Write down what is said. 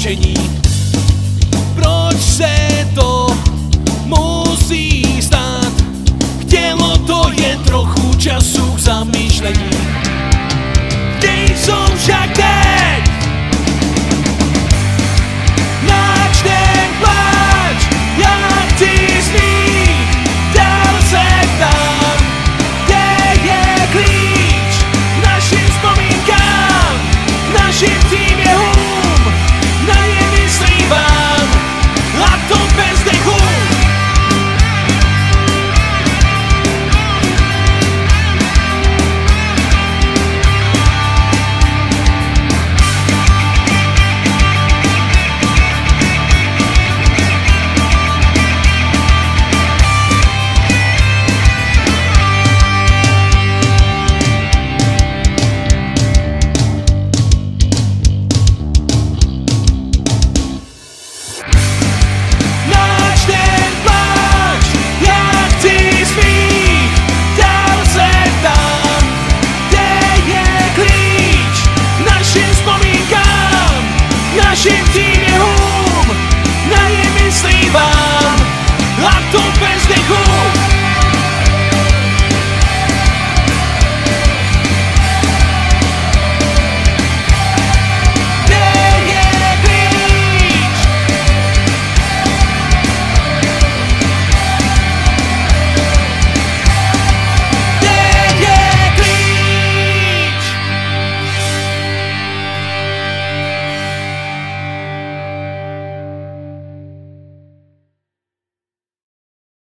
却已。